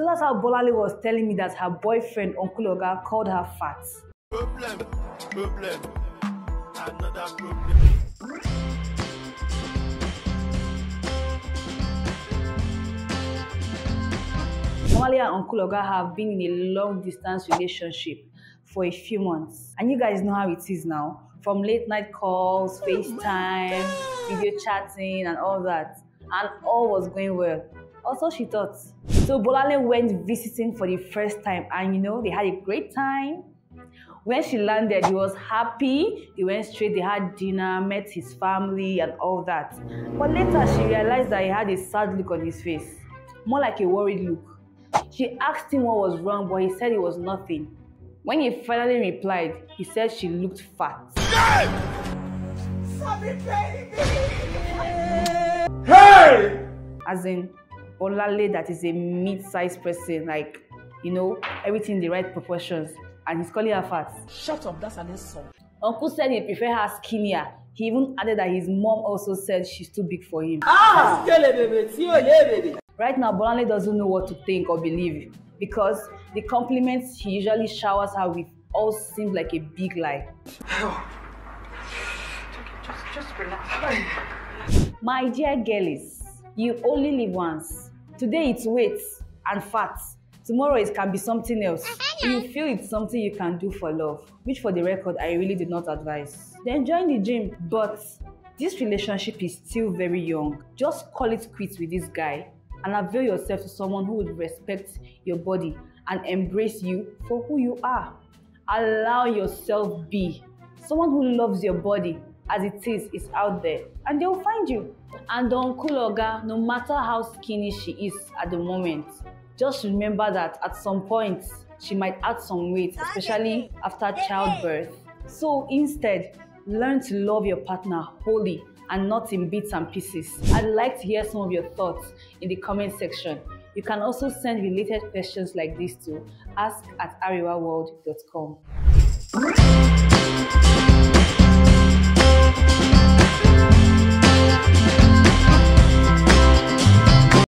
So that's how Bolanle was telling me that her boyfriend, Uncle Oga, called her fat. Problem, problem, another problem. Bolanle, and Uncle Oga have been in a long distance relationship for a few months. And you guys know how it is now. From late night calls, oh FaceTime, video chatting, and all that. And all was going well. Also, she thought. So Bolanle went visiting for the first time, and you know, they had a great time. When she landed, he was happy. They went straight, they had dinner, met his family, and all that. But later, she realized that he had a sad look on his face, more like a worried look. She asked him what was wrong, but he said it was nothing. When he finally replied, he said she looked fat. Hey! As in, Olale that is a mid-sized person, like, you know, everything in the right proportions. And he's calling her fat. Shut up, that's an insult. Uncle said he prefer her skinnier. He even added that his mom also said she's too big for him. Ah! Kele bebe, tí ò lé bebe. Right now, Bolanle doesn't know what to think or believe because the compliments he usually showers her with all seem like a big lie. My dear girlies, you only live once. Today it's weight and fat. Tomorrow it can be something else. Uh-huh. You feel it's something you can do for love, which for the record I really did not advise. Then join the gym, but this relationship is still very young. Just call it quits with this guy and avail yourself to someone who would respect your body and embrace you for who you are. Allow yourself be. Someone who loves your body as it is is out there and they'll find you. And Uncle Oga, no matter how skinny she is at the moment, just remember that at some point she might add some weight, especially after childbirth. So instead, learn to love your partner wholly and not in bits and pieces. I'd like to hear some of your thoughts in the comment section. You can also send related questions like this to ask at arewaworld.com.